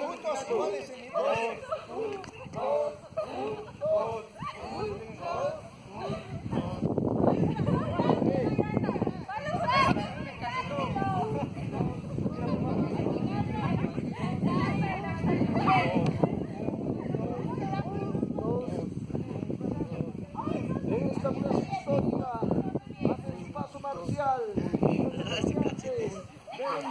Juntos iguales. ¡Ay,